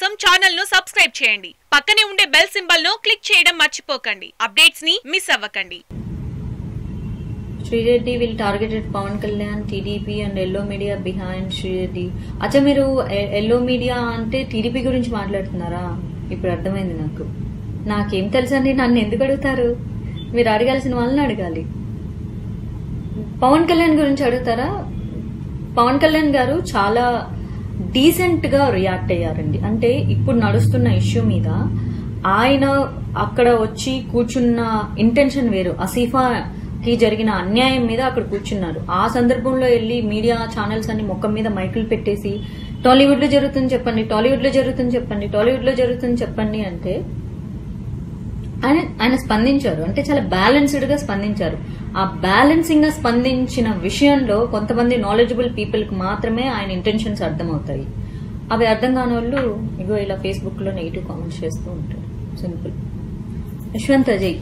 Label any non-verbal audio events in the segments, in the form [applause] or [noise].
కోసం ఛానల్ను సబ్స్క్రైబ్ చేయండి. పక్కనే ఉండే బెల్ సింబల్ను క్లిక్ చేయడం మర్చిపోకండి. అప్డేట్స్ని మిస్ అవ్వకండి. Sri Reddy will targeted Pawan Kalyan TDP and yellow media behind Sri Reddy అచ్చా మీరు ఎల్లో మీడియా అంటే టీడీపీ గురించి మాట్లాడుతున్నారా? ఇప్పుడు అర్థమైంది నాకు. నాకేం తెలుసండి నన్ను ఎందుకు అడుగుతారు? మీరు అడగాల్సిన వాళ్ళని అడగాలి. పవన్ కళ్యాణ్ గురించి అడుగుతారా? పవన్ కళ్యాణ్ గారు చాలా డీసెంట్గా రియాక్ట్ అయ్యారండి. అంటే ఇప్పుడు నడుస్తున్న ఇష్యూ మీద ఆయన అక్కడ వచ్చి కూర్చున్న ఇంటెన్షన్ వేరు. అసీఫా కి జరిగిన అన్యాయం మీద అక్కడ కూర్చున్నారు. ఆ సందర్భంలో వెళ్ళి మీడియా ఛానల్స్ అన్ని మొక్క మీద మైకులు పెట్టేసి టాలీవుడ్లో జరుగుతుంది చెప్పండి టాలీవుడ్లో జరుగుతుంది చెప్పండి టాలీవుడ్లో జరుగుతుంది చెప్పండి అంటే ఆయన ఆయన స్పందించారు. అంటే చాలా బ్యాలెన్స్డ్గా స్పందించారు. ఆ బ్యాలెన్సింగ్గా స్పందించిన విషయంలో కొంతమంది నాలెడ్జబుల్ పీపుల్కి మాత్రమే ఆయన ఇంటెన్షన్స్ అర్థమవుతాయి. అవి అర్థం కాని వాళ్ళు ఇగో ఇలా ఫేస్బుక్లో నెగిటివ్ కామెంట్స్ చేస్తూ ఉంటారు. Simple Yashwant Ajay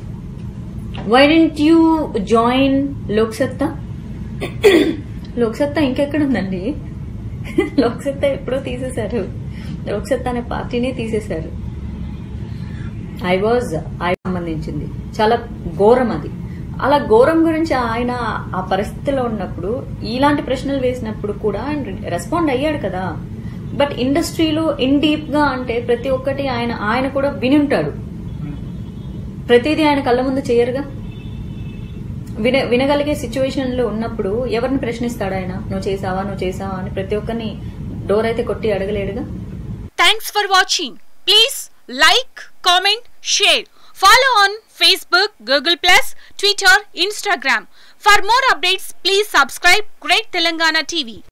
why didn't you join Lok Satta Lok Satta ఇంకెక్కడ ఉందండి? [laughs] లోక్సత్తా ఎప్పుడో తీసేశారు. లోక్సత్తా అనే పార్టీనే తీసేశారు. ఐ వాజ్ ఐ సంబంధించింది. చాలా ఘోరం అది. అలా ఘోరం గురించి ఆయన ఆ పరిస్థితిలో ఉన్నప్పుడు ఇలాంటి ప్రశ్నలు వేసినప్పుడు కూడా ఆయన రెస్పాండ్ అయ్యాడు కదా. బట్ ఇండస్ట్రీలో ఇన్ డీప్గా అంటే ప్రతి ఒక్కటి ఆయన ఆయన కూడా విని ఉంటాడు ప్రతిదీ ఆయన కళ్ళ ముందు చేయరుగా? విన వినగలిగే సిచ్యువేషన్లో ఉన్నప్పుడు ఎవరిని ప్రశ్నిస్తాడు ఆయన? నువ్వు చేసావా? నువ్వు చేసావా? అని ప్రతి ఒక్కరిని డోర్ అయితే కొట్టి అడగలేడుగా? Thanks for watching please like, comment, share. Follow on Facebook, Google+, Twitter, Instagram. For more updates, please subscribe Great Telangana TV.